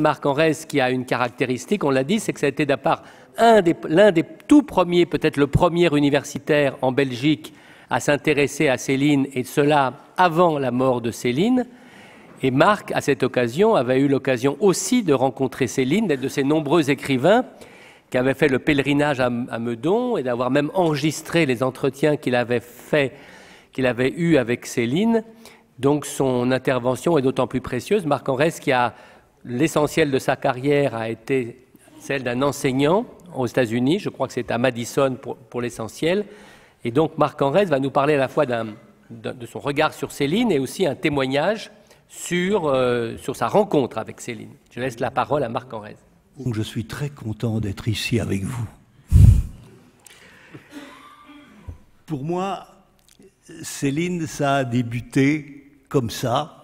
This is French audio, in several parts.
Marc Enrès qui a une caractéristique, on l'a dit, c'est que ça a été l'un des, tout premiers, peut-être le premier universitaire en Belgique à s'intéresser à Céline, et cela avant la mort de Céline. Et Marc, à cette occasion, avait eu l'occasion aussi de rencontrer Céline, d'être de ces nombreux écrivains qui avaient fait le pèlerinage à, Meudon et d'avoir même enregistré les entretiens qu'il avait fait, qu'il avait eu avec Céline. Donc son intervention est d'autant plus précieuse. Marc Enrès qui a l'essentiel de sa carrière a été celle d'un enseignant aux États-Unis. Je crois que c'est à Madison pour, l'essentiel. Et donc Marc Enrès va nous parler à la fois de son regard sur Céline et aussi un témoignage sur, euh, sur sa rencontre avec Céline. Je laisse la parole à Marc Enrez. Je suis très content d'être ici avec vous. Pour moi, Céline, ça a débuté comme ça,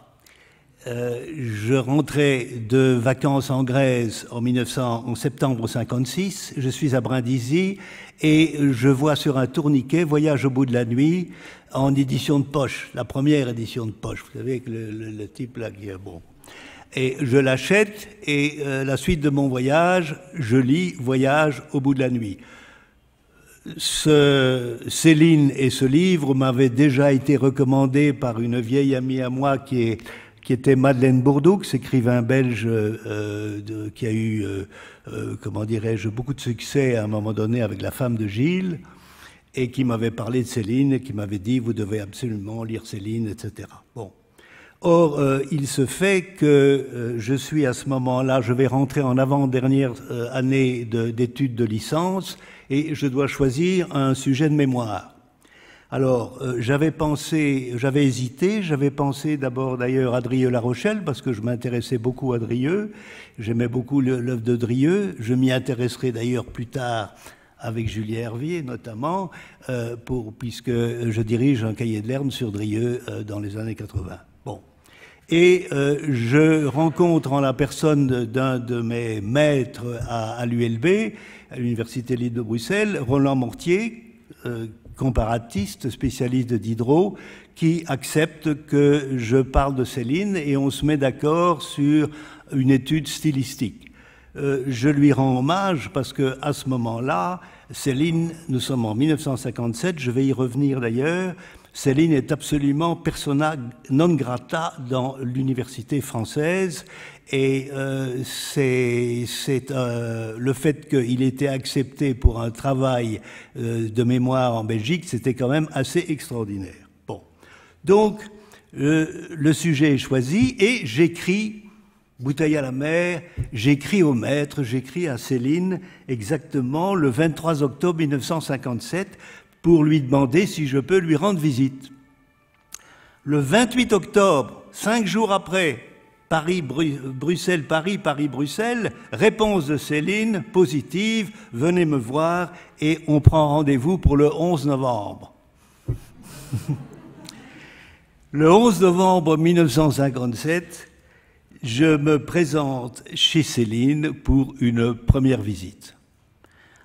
euh, je rentrais de vacances en Grèce en, 1900, en septembre 56. Je suis à Brindisi et je vois sur un tourniquet Voyage au bout de la nuit en édition de poche, la première édition de poche. Vous savez, avec le, type là qui est bon. Et je l'achète et euh, la suite de mon voyage, je lis Voyage au bout de la nuit. Céline et ce livre m'avaient déjà été recommandés par une vieille amie à moi qui est qui était Madeleine Bourdoux, écrivain belge euh, de, qui a eu, euh, euh, comment dirais-je, beaucoup de succès à un moment donné avec la femme de Gilles, et qui m'avait parlé de Céline, et qui m'avait dit, vous devez absolument lire Céline, etc. Bon. Or, il se fait que je suis à ce moment-là, je vais rentrer en avant-dernière année d'études de licence, et je dois choisir un sujet de mémoire. Alors, euh, j'avais pensé, j'avais hésité, j'avais pensé d'abord d'ailleurs à Drieux-La Rochelle, parce que je m'intéressais beaucoup à Drieux, j'aimais beaucoup l'œuvre de Drieux, je m'y intéresserai d'ailleurs plus tard avec Julien Hervier notamment, euh, puisque je dirige un cahier de l'herbe sur Drieux euh, dans les années 80. Bon. Et je rencontre en la personne d'un de mes maîtres à, à l'ULB, à l'Université libre de Bruxelles, Roland Mortier, comparatiste, spécialiste de Diderot, qui accepte que je parle de Céline et on se met d'accord sur une étude stylistique. Euh, je lui rends hommage parce que à ce moment-là, Céline, nous sommes en 1957, je vais y revenir d'ailleurs, Céline est absolument persona non grata dans l'université française et euh, c'est euh, le fait qu'il était accepté pour un travail euh, de mémoire en Belgique, c'était quand même assez extraordinaire. Bon, donc le sujet est choisi et j'écris Bouteille à la mer, j'écris au maître, j'écris à Céline exactement le 23 octobre 1957 pour lui demander si je peux lui rendre visite. Le 28 octobre, cinq jours après, Paris, Bruxelles, Paris, Paris, Bruxelles, réponse de Céline, positive, venez me voir et on prend rendez-vous pour le 11 novembre. le 11 novembre 1957, je me présente chez Céline pour une première visite.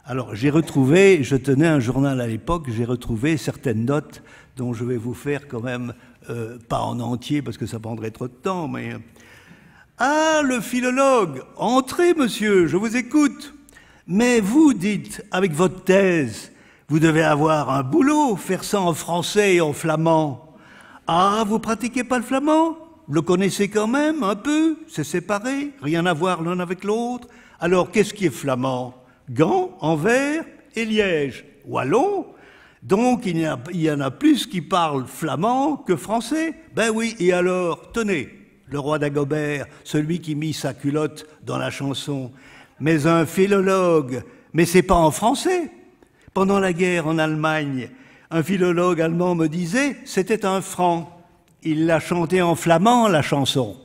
Alors j'ai retrouvé, je tenais un journal à l'époque, j'ai retrouvé certaines notes dont je vais vous faire quand même, euh, pas en entier parce que ça prendrait trop de temps, mais... Ah, le philologue, entrez monsieur, je vous écoute. Mais vous dites, avec votre thèse, vous devez avoir un boulot, faire ça en français et en flamand. Ah, vous pratiquez pas le flamand? Le connaissez quand même, un peu C'est séparé, rien à voir l'un avec l'autre. Alors, qu'est-ce qui est flamand? Gand, Anvers et Liège. Wallon donc il y, en a plus qui parlent flamand que français. Ben oui, et alors, tenez, le roi d'Agobert, celui qui mit sa culotte dans la chanson, mais un philologue, mais c'est pas en français. Pendant la guerre en Allemagne, un philologue allemand me disait, c'était un franc. Il l'a chanté en flamand, la chanson.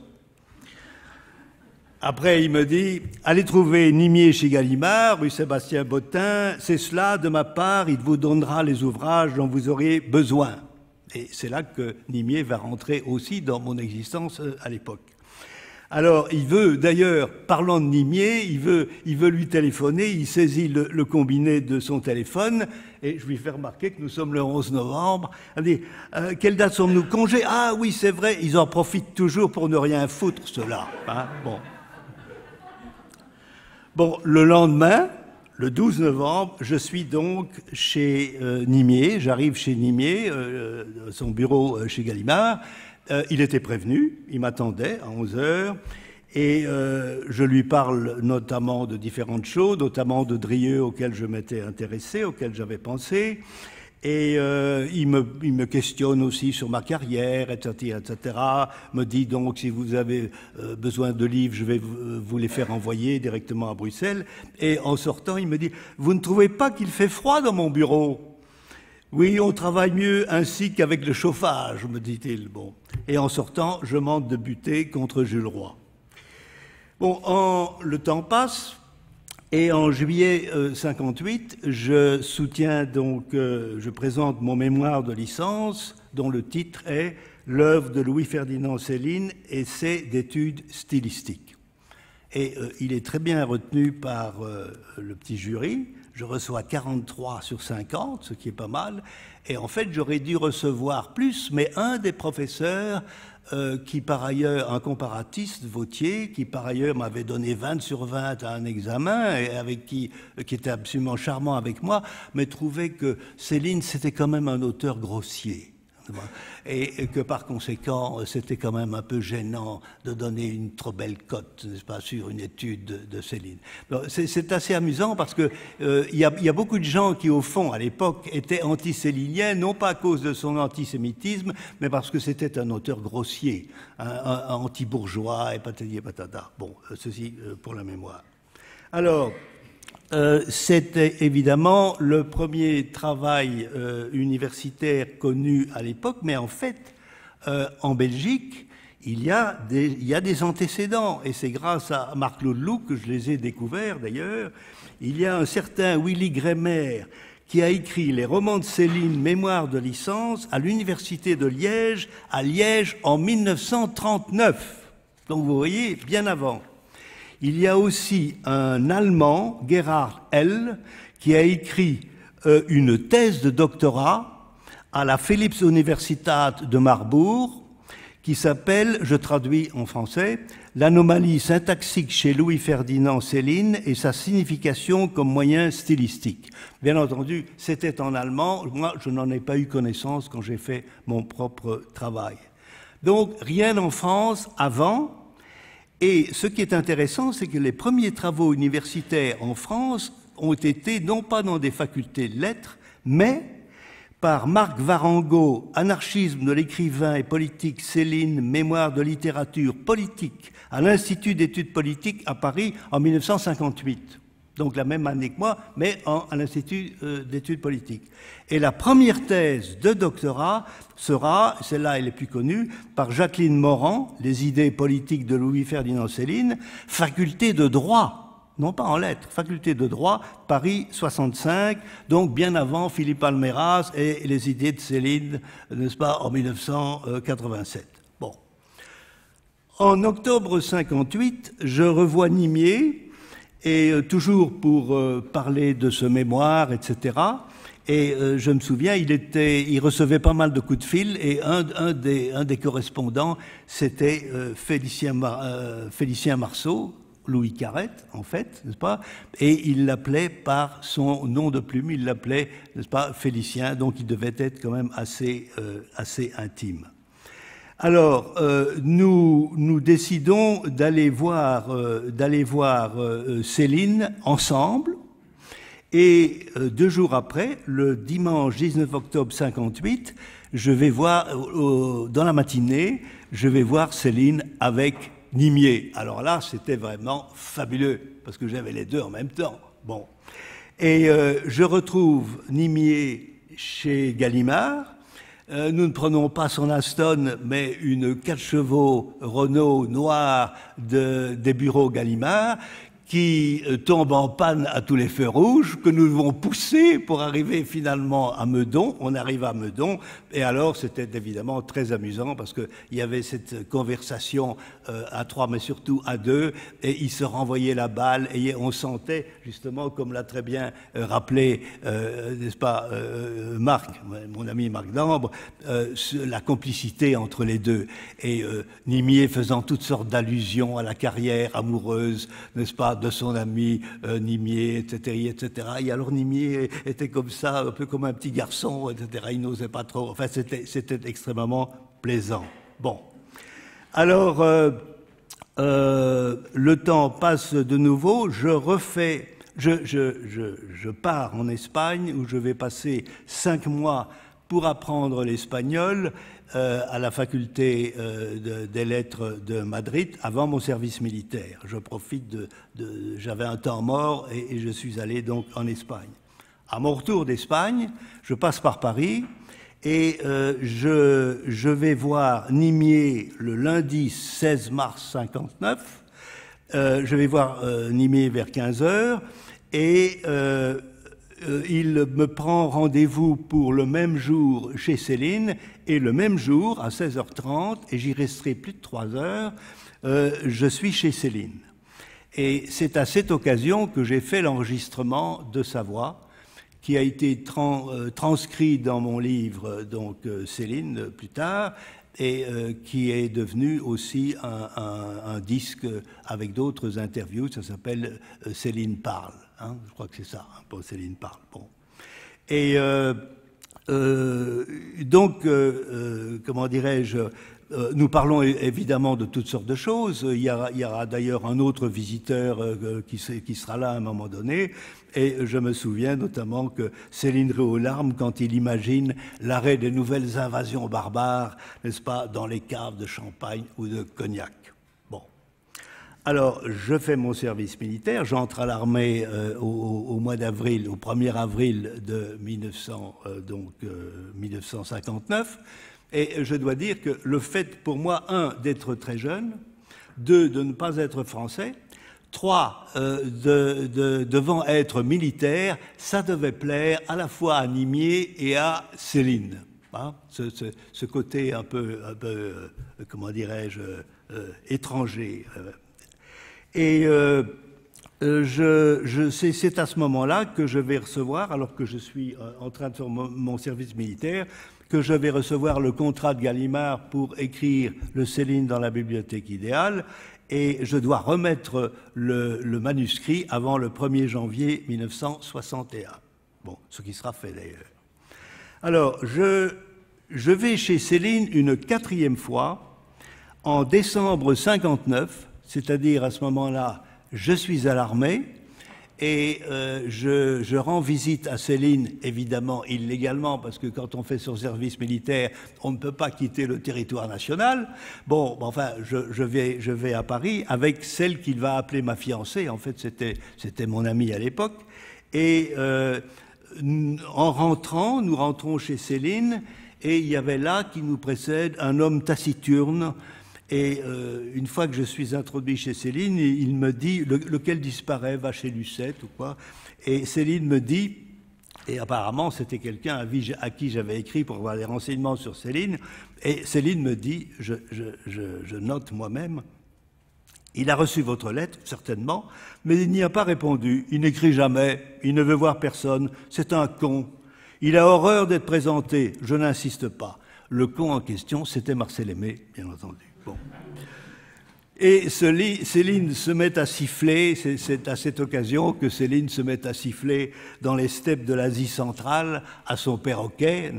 Après, il me dit, allez trouver Nimier chez Gallimard, rue Sébastien Bottin, c'est cela, de ma part, il vous donnera les ouvrages dont vous auriez besoin. Et c'est là que Nimier va rentrer aussi dans mon existence euh, à l'époque. Alors, il veut, d'ailleurs, parlant de Nimier, il veut, il veut lui téléphoner, il saisit le, combiné de son téléphone, et je lui fais remarquer que nous sommes le 11 novembre. Il dit, euh, quelle date sommes-nous? Congé? Ah oui, c'est vrai, ils en profitent toujours pour ne rien foutre, cela. Hein bon. Bon, le lendemain, le 12 novembre, je suis donc chez euh, Nimier, j'arrive chez Nimier, euh, son bureau euh, chez Gallimard. il était prévenu, il m'attendait à 11 heures, et je lui parle notamment de différentes choses, notamment de Drieux auxquels je m'étais intéressé, auxquels j'avais pensé. Et euh, il, me, questionne aussi sur ma carrière, etc., etc. Me dit donc si vous avez euh, besoin de livres, je vais euh, vous les faire envoyer directement à Bruxelles. Et en sortant, il me dit vous ne trouvez pas qu'il fait froid dans mon bureau? Oui, on travaille mieux ainsi qu'avec le chauffage, me dit-il. Bon. Et en sortant, je monte de buter contre Jules Roy. Bon, le temps passe. Et en juillet 58, euh, je soutiens donc, euh, je présente mon mémoire de licence dont le titre est L'œuvre de Louis-Ferdinand Céline, essai d'études stylistiques. Et euh, il est très bien retenu par le petit jury. Je reçois 43 sur 50, ce qui est pas mal. Et en fait, j'aurais dû recevoir plus, mais un des professeurs euh, qui par ailleurs, un comparatiste, Vautier, qui par ailleurs m'avait donné 20 sur 20 à un examen, et avec qui, qui était absolument charmant avec moi, mais trouvait que Céline, c'était quand même un auteur grossier et que par conséquent, c'était quand même un peu gênant de donner une trop belle cote, n'est-ce pas, sur une étude de, Céline. C'est assez amusant parce que euh, y, a beaucoup de gens qui, au fond, à l'époque, étaient anti-céliniens, non pas à cause de son antisémitisme, mais parce que c'était un auteur grossier, un, anti-bourgeois et patati et patata. Bon, euh, ceci euh, pour la mémoire. Alors, euh, c'était évidemment le premier travail euh, universitaire connu à l'époque, mais en fait, euh, en Belgique, il y, a des, antécédents, et c'est grâce à Marc-Claude Loup que je les ai découverts d'ailleurs. Il y a un certain Willy Grémer qui a écrit les romans de Céline, mémoire de licence, à l'université de Liège, à Liège en 1939. Donc vous voyez, bien avant. Il y a aussi un Allemand, Gerhard L., qui a écrit euh, une thèse de doctorat à la Philips Universitat de Marbourg, qui s'appelle, je traduis en français, L'anomalie syntaxique chez Louis-Ferdinand Céline et sa signification comme moyen stylistique. Bien entendu, c'était en allemand. Moi, je n'en ai pas eu connaissance quand j'ai fait mon propre travail. Donc, rien en France avant, et ce qui est intéressant, c'est que les premiers travaux universitaires en France ont été non pas dans des facultés de lettres, mais par Marc Varango, Anarchisme de l'écrivain et politique Céline, Mémoire de littérature politique à l'Institut d'études politiques à Paris en 1958 donc la même année que moi, mais à l'Institut euh, d'études politiques. Et la première thèse de doctorat sera, celle-là elle est plus connue, par Jacqueline Morand, Les idées politiques de Louis-Ferdinand Céline, faculté de droit, non pas en lettres, faculté de droit, Paris 65, donc bien avant Philippe Almeras et les idées de Céline, n'est-ce pas, en 1987. Bon. En octobre 58, je revois Nimier, et euh, toujours pour euh, parler de ce mémoire, etc. Et euh, je me souviens, il, recevait pas mal de coups de fil, et un, des, correspondants, c'était Félicien, Félicien Marceau, Louis Carrette, en fait, n'est-ce pas? Et il l'appelait par son nom de plume, il l'appelait, n'est-ce pas, Félicien, donc il devait être quand même assez, assez intime. Alors, euh, nous, décidons d'aller voir, euh, euh, Céline ensemble. Et deux jours après, le dimanche 19 octobre 58, je vais voir, dans la matinée, je vais voir Céline avec Nimier. Alors là, c'était vraiment fabuleux, parce que j'avais les deux en même temps. Bon. Et je retrouve Nimier chez Gallimard, euh, nous ne prenons pas son Aston, mais une 4 chevaux Renault noire de, des bureaux Gallimard, qui euh, tombe en panne à tous les feux rouges, que nous devons pousser pour arriver finalement à Meudon. On arrive à Meudon, et alors c'était évidemment très amusant parce qu'il y avait cette conversation euh, à trois, mais surtout à deux, et ils se renvoyaient la balle, et on sentait justement, comme l'a très bien euh, rappelé, n'est-ce pas, Marc, mon ami Marc Dambre, la complicité entre les deux, et Nimier faisant toutes sortes d'allusions à la carrière amoureuse, n'est-ce pas, de son ami Nimier, etc., etc. Et alors Nimier était comme ça, un peu comme un petit garçon, etc. Il n'osait pas trop. Enfin, c'était extrêmement plaisant. Bon. Alors, le temps passe de nouveau, je refais je, pars en Espagne où je vais passer cinq mois pour apprendre l'espagnol euh, à la faculté euh, des lettres de Madrid avant mon service militaire. Je profite de, j'avais un temps mort et, je suis allé donc en Espagne. À mon retour d'Espagne, je passe par Paris et euh, je, vais voir Nimier le lundi 16 mars 59. je vais voir Nimier vers 15 heures et il me prend rendez-vous pour le même jour chez Céline, et le même jour, à 16h30, et j'y resterai plus de trois heures, euh, je suis chez Céline. Et c'est à cette occasion que j'ai fait l'enregistrement de sa voix, qui a été transcrit dans mon livre, donc Céline, plus tard, et qui est devenu aussi un disque avec d'autres interviews. Ça s'appelle Céline parle. Hein, je crois que c'est ça, hein, Céline parle. Bon. Et euh, euh, donc, euh, comment dirais-je, nous parlons évidemment de toutes sortes de choses. Il y aura, d'ailleurs un autre visiteur qui, sera là à un moment donné. Et je me souviens notamment que Céline rit aux larmes quand il imagine l'arrêt des nouvelles invasions barbares, n'est-ce pas, dans les caves de champagne ou de cognac. Alors, je fais mon service militaire, j'entre à l'armée euh, au, mois d'avril, au 1er avril de 1900, euh, 1959, euh, et je dois dire que le fait pour moi, un, d'être très jeune, deux, de ne pas être français, trois, de, devant être militaire, ça devait plaire à la fois à Nimier et à Céline. Hein, ce, côté un peu, peu comment dirais-je, étranger. Et euh, euh, je, c'est à ce moment-là que je vais recevoir, alors que je suis euh, en train de faire mon, service militaire, que je vais recevoir le contrat de Gallimard pour écrire le Céline dans la bibliothèque idéale, et je dois remettre le, manuscrit avant le 1er janvier 1961. Bon, ce qui sera fait d'ailleurs. Alors, je, vais chez Céline une quatrième fois en décembre 59 c'est-à-dire à ce moment-là, je suis à l'armée et euh, je, rends visite à Céline, évidemment illégalement, parce que quand on fait son service militaire, on ne peut pas quitter le territoire national. Bon, enfin, je, vais, je vais à Paris avec celle qu'il va appeler ma fiancée. En fait, c'était mon amie à l'époque. Et euh, en rentrant, nous rentrons chez Céline, et il y avait là, qui nous précède, un homme taciturne, et euh, une fois que je suis introduit chez Céline, il me dit, lequel disparaît, va chez Lucette ou quoi. Et Céline me dit, et apparemment c'était quelqu'un à, qui j'avais écrit pour avoir des renseignements sur Céline, et Céline me dit, je, je note moi-même, il a reçu votre lettre, certainement, mais il n'y a pas répondu. Il n'écrit jamais, il ne veut voir personne, c'est un con. Il a horreur d'être présenté, je n'insiste pas. Le con en question, c'était Marcel Aimé, bien entendu. Et Céline se met à siffler, c'est à cette occasion que Céline se met à siffler dans les steppes de l'Asie centrale à son perroquet.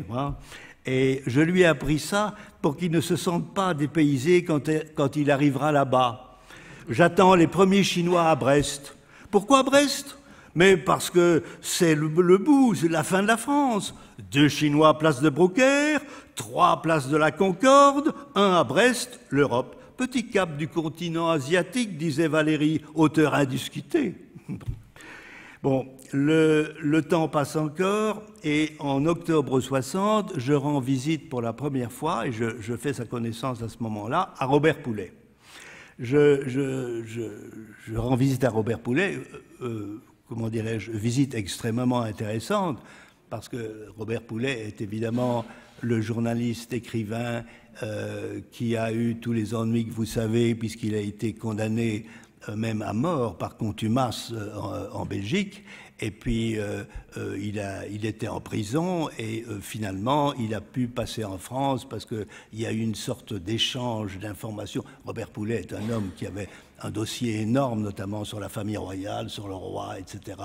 Et je lui ai appris ça pour qu'il ne se sente pas dépaysé quand, il arrivera là-bas. J'attends les premiers Chinois à Brest. Pourquoi Brest? Mais parce que c'est le, le, bout, c'est la fin de la France. Deux Chinois place de Brocaire, trois places de la Concorde, un à Brest, l'Europe. Petit cap du continent asiatique, disait Valérie, auteur indiscuté. Bon, le, temps passe encore et en octobre 60, je rends visite pour la première fois, et je, fais sa connaissance à ce moment-là, à Robert Poulet. Je, rends visite à Robert Poulet, euh, euh, comment dirais-je, visite extrêmement intéressante, parce que Robert Poulet est évidemment le journaliste écrivain euh, qui a eu tous les ennuis que vous savez, puisqu'il a été condamné euh, même à mort par contumace euh, en, Belgique. Et puis, il, il était en prison et finalement, il a pu passer en France parce qu'il y a eu une sorte d'échange d'informations. Robert Poulet est un homme qui avait un dossier énorme, notamment sur la famille royale, sur le roi, etc.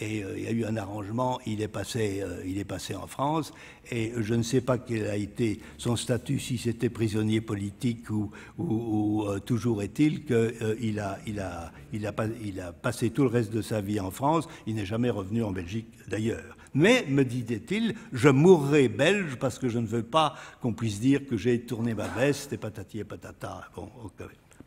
Et euh, il y a eu un arrangement, il est, passé, euh, il est passé en France, et je ne sais pas quel a été son statut, si c'était prisonnier politique ou, euh, toujours est-il qu'il a, il a, il a, il a passé tout le reste de sa vie en France, il n'est jamais revenu en Belgique d'ailleurs. Mais, me disait-il, je mourrai belge parce que je ne veux pas qu'on puisse dire que j'ai tourné ma veste et patati et patata. Bon,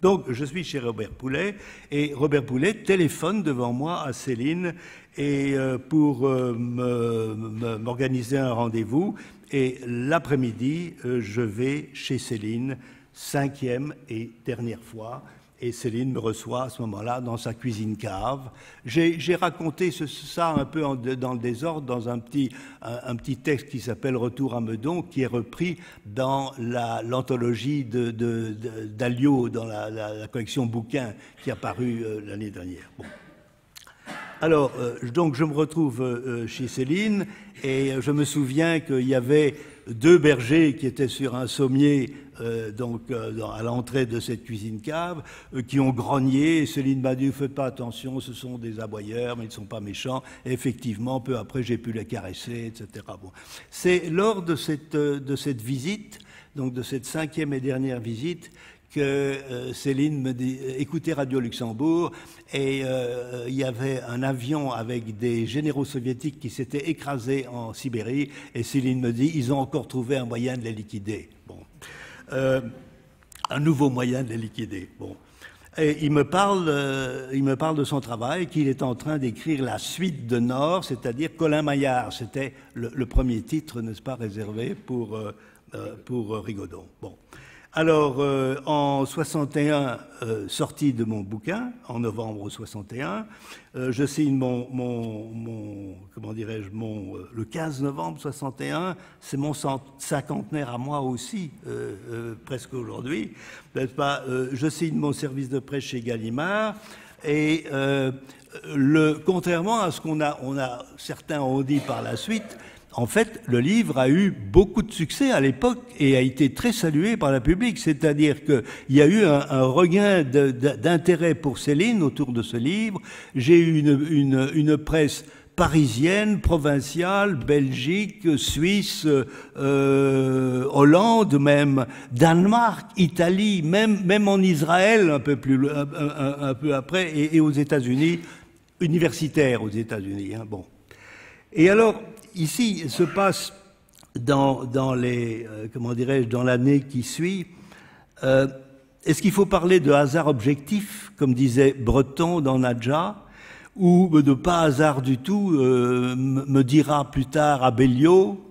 donc, je suis chez Robert Poulet et Robert Poulet téléphone devant moi à Céline et euh, pour euh, m'organiser un rendez-vous. Et l'après-midi, euh, je vais chez Céline, cinquième et dernière fois. Et Céline me reçoit à ce moment-là dans sa cuisine cave. J'ai raconté ça un peu dans le désordre dans un petit, un, petit texte qui s'appelle Retour à Meudon, qui est repris dans l'anthologie de, dans la, collection bouquins qui a paru euh, l'année dernière. Alors, euh, donc je me retrouve euh, chez Céline et je me souviens qu'il y avait deux bergers qui étaient sur un sommier euh, donc euh, à l'entrée de cette cuisine cave, euh, qui ont grogné. Céline m'a dit faites pas attention, ce sont des aboyeurs, mais ils ne sont pas méchants. Effectivement, peu après, j'ai pu les caresser, etc. Bon. C'est lors de cette, de cette visite, donc de cette cinquième et dernière visite, que Céline me dit écoutez Radio Luxembourg et il y avait un avion avec des généraux soviétiques qui s'étaient écrasés en Sibérie et Céline me dit ils ont encore trouvé un moyen de les liquider. Bon. Euh, un nouveau moyen de les liquider. Bon. Et il me parle, euh, il me parle de son travail, qu'il est en train d'écrire la suite de Nord, c'est-à-dire Colin Maillard. C'était le, premier titre, n'est-ce pas, réservé pour, euh, pour Rigaudon. Bon. Alors, euh, en 61, euh, sortie de mon bouquin, en novembre 61, euh, je signe mon, comment dirais-je, mon, le 15 novembre 61, c'est mon cinquantenaire à moi aussi, presque aujourd'hui, pas Je signe mon service de presse chez Gallimard, et le, contrairement à ce qu'on a, on a, certains ont dit par la suite, en fait, le livre a eu beaucoup de succès à l'époque et a été très salué par la public. C'est-à-dire qu'il y a eu un, regain d'intérêt pour Céline autour de ce livre. J'ai eu une, presse parisienne, provinciale, Belgique, Suisse, euh, Hollande même, Danemark, Italie, même, même en Israël un peu, plus, un, peu après, et, aux États-Unis, universitaire aux États-Unis. Hein, bon. Et alors, ici se passe dans, dans les, euh, comment dirais-je, dans l'année qui suit. Euh, est-ce qu'il faut parler de hasard objectif, comme disait Breton dans Nadja, ou de pas hasard du tout, euh, me dira plus tard Abellio,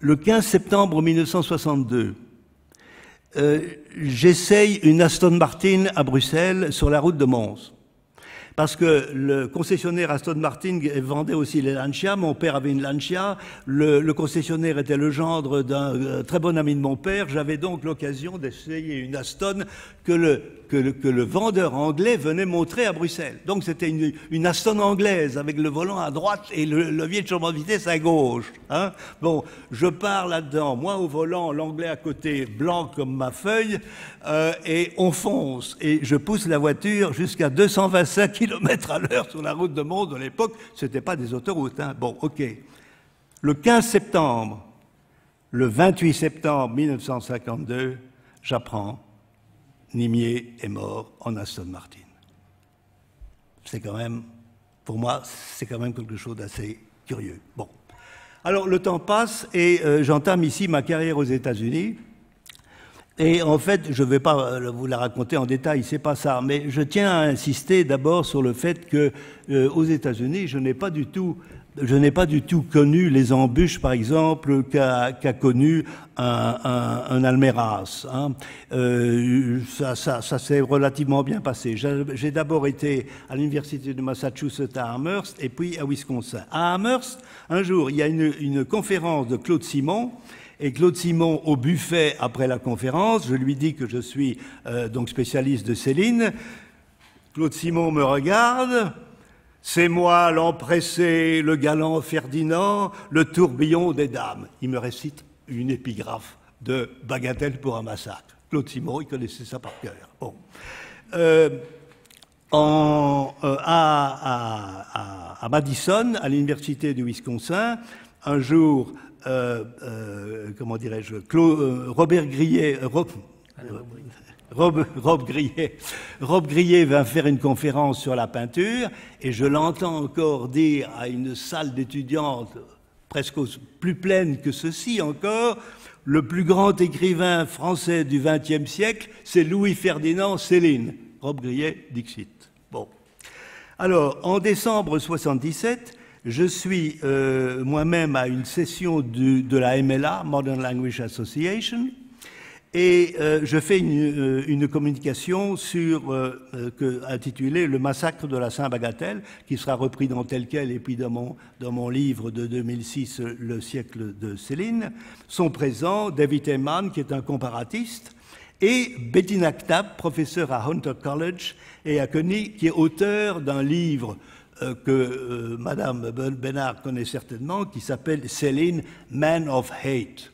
le 15 septembre 1962, j'essaye une Aston Martin à Bruxelles sur la route de Mons parce que le concessionnaire Aston Martin vendait aussi les Lancia. Mon père avait une Lancia. Le, le concessionnaire était le gendre d'un euh, très bon ami de mon père. J'avais donc l'occasion d'essayer une Aston que le, que le, vendeur anglais venait montrer à Bruxelles. Donc c'était une, une, Aston anglaise avec le volant à droite et le levier de changement de vitesse à gauche. Hein bon, je pars là-dedans, moi au volant, l'anglais à côté, blanc comme ma feuille, euh, et on fonce. Et je pousse la voiture jusqu'à 225 km à l'heure sur la route de Monde. À l'époque, ce n'était pas des autoroutes. Hein. Bon, ok. Le 15 septembre, le 28 septembre 1952, j'apprends Nimier est mort en Aston Martin. C'est quand même, pour moi, c'est quand même quelque chose d'assez curieux. Bon. Alors le temps passe et euh, j'entame ici ma carrière aux États-Unis. Et en fait, je ne vais pas euh, vous la raconter en détail, c'est pas ça, mais je tiens à insister d'abord sur le fait que euh, aux États-Unis, je n'ai pas du tout je n'ai pas du tout connu les embûches, par exemple, qu'a connu un, un, Almeras. Hein. Euh, ça, ça, ça s'est relativement bien passé. J'ai d'abord été à l'université de Massachusetts à Amherst et puis à Wisconsin. À Amherst, un jour, il y a une, une conférence de Claude Simon. Et Claude Simon, au buffet après la conférence, je lui dis que je suis euh, donc spécialiste de Céline. Claude Simon me regarde, C'est moi l'empressé, le galant Ferdinand, le tourbillon des dames. Il me récite une épigraphe de Bagatelle pour un massacre. Claude Simon, il connaissait ça par cœur. Bon. Euh, en, euh, à, à, Madison, à l'université du Wisconsin, un jour, euh, comment dirais-je, Robert Grillet, Rob, Rob, Grillet. Rob Grillet va faire une conférence sur la peinture et je l'entends encore dire à une salle d'étudiantes presque plus pleine que ceci encore, le plus grand écrivain français du XXe siècle, c'est Louis-Ferdinand Céline. Rob Grillet, Dixit. Bon. Alors, en décembre 77, je suis euh, moi-même à une session de la MLA, Modern Language Association, et euh, je fais une, euh, communication sur, euh, intitulée Le massacre de la Saint-Bagatelle, qui sera repris dans tel quel, et puis dans mon, livre de 2006, Le siècle de Céline, sont présents David Heyman, qui est un comparatiste, et Betty Naktab, professeur à Hunter College et à Coney, qui est auteur d'un livre que Madame Benard connaît certainement, qui s'appelle Céline, Man of Hate,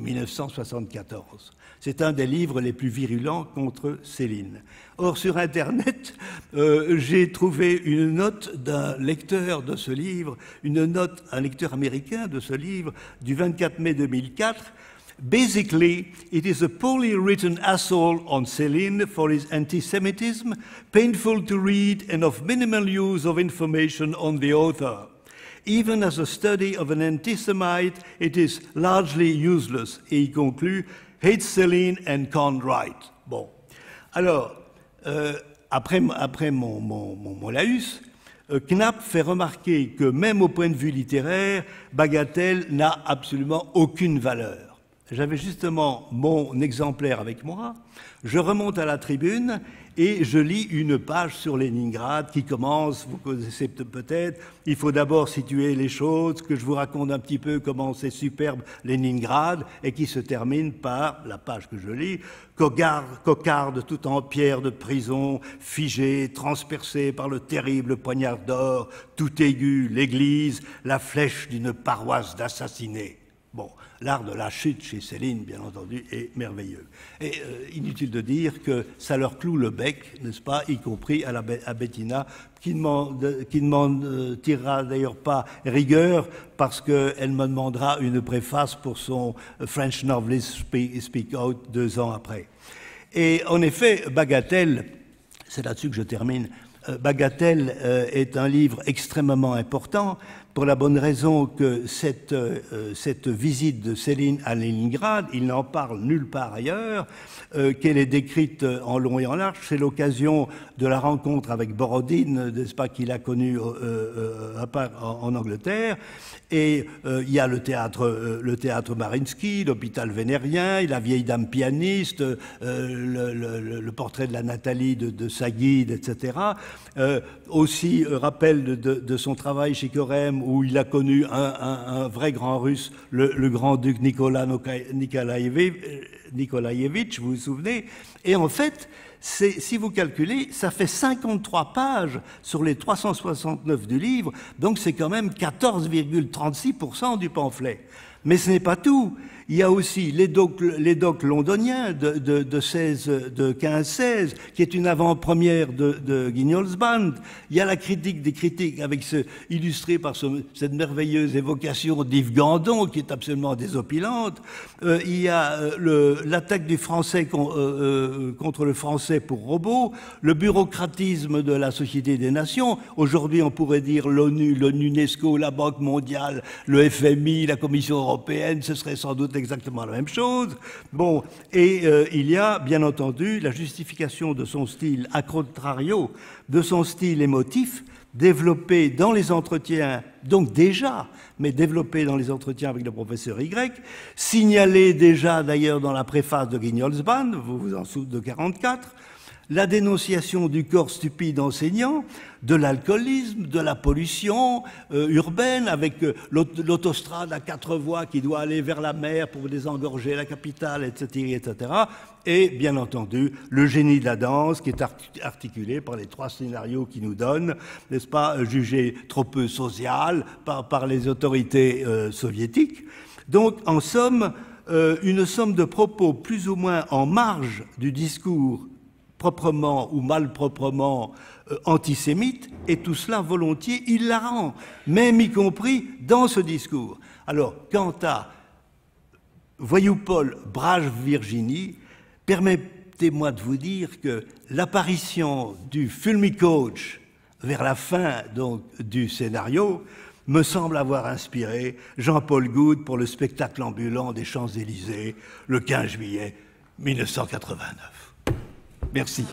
1974. C'est un des livres les plus virulents contre Céline. Or, sur Internet, euh, j'ai trouvé une note d'un lecteur de ce livre, une note, un lecteur américain de ce livre du 24 mai 2004. Basically, it is a poorly written assault on Céline for his anti-Semitism, painful to read and of minimal use of information on the author. Even as a study of an anti-Semite, it is largely useless. Et il conclut, Hate Celine and Can't Write. Bon. Alors, euh, après, après mon, mon, mon, laus, euh, Knapp fait remarquer que même au point de vue littéraire, Bagatelle n'a absolument aucune valeur. J'avais justement mon exemplaire avec moi, je remonte à la tribune et je lis une page sur Leningrad qui commence, vous connaissez peut-être, il faut d'abord situer les choses, que je vous raconte un petit peu comment c'est superbe Leningrad, et qui se termine par la page que je lis, cocarde, tout en pierre de prison, figée, transpercée par le terrible poignard d'or, tout aigu, l'église, la flèche d'une paroisse d'assassinés. Bon, l'art de la chute chez Céline, bien entendu, est merveilleux. Et euh, inutile de dire que ça leur cloue le bec, n'est-ce pas, y compris à, Bettina, qui ne m'en euh, tirera d'ailleurs pas rigueur parce qu'elle me demandera une préface pour son French Novelist Speak, Out deux ans après. Et en effet, Bagatelle, c'est là-dessus que je termine, euh, Bagatelle est un livre extrêmement important pour la bonne raison que cette, euh, cette visite de Céline à Leningrad, il n'en parle nulle part ailleurs, euh, qu'elle est décrite en long et en large. C'est l'occasion de la rencontre avec Borodine, n'est-ce pas, qu'il a connu euh, en, Angleterre. Et il y a le théâtre, le théâtre Marinsky, l'hôpital vénérien, la vieille dame pianiste, le, portrait de la Nathalie de, sa guide, etc. aussi, rappel de, son travail chez Corem où il a connu un, vrai grand russe, le, grand-duc Nicolas Nikolaevitch, vous vous souvenez? Et en fait, si vous calculez, ça fait 53 pages sur les 369 du livre, donc c'est quand même 14,36% du pamphlet. Mais ce n'est pas tout. Il y a aussi les docs, londoniens de, de, de, 16, de 15-16, qui est une avant-première de, de Guignol's Band. Il y a la critique des critiques, avec ce, illustré par cette merveilleuse évocation d'Yves Gandon, qui est absolument désopilante. Euh, il y a euh, l'attaque du français euh, contre le français pour robot, le bureaucratisme de la Société des Nations. Aujourd'hui, on pourrait dire l'ONU, l'UNESCO, la Banque mondiale, le FMI, la Commission européenne, ce serait sans doute exactement la même chose. Bon, et euh, il y a bien entendu la justification de son style a contrario, de son style émotif, développé dans les entretiens, donc déjà, mais développé dans les entretiens avec le professeur Y, signalé déjà d'ailleurs dans la préface de Guignol's Band, vous vous en souvenez de 44, la dénonciation du corps stupide enseignant, de l'alcoolisme, de la pollution euh, urbaine, avec euh, l'autostrade à quatre voies qui doit aller vers la mer pour désengorger la capitale, etc., etc. Et bien entendu, le génie de la danse qui est articulé par les trois scénarios qui nous donnent, n'est-ce pas, jugé trop peu social par, par les autorités euh, soviétiques. Donc, en somme, une somme de propos plus ou moins en marge du discours proprement ou mal proprement euh, antisémite, et tout cela volontiers hilarant, même y compris dans ce discours. Alors, quant à Voyou Paul Brage Virginie, permettez-moi de vous dire que l'apparition du Fulmi-Coach vers la fin donc, du scénario me semble avoir inspiré Jean-Paul Goud pour le spectacle ambulant des Champs-Élysées le 15 juillet 1989. Merci.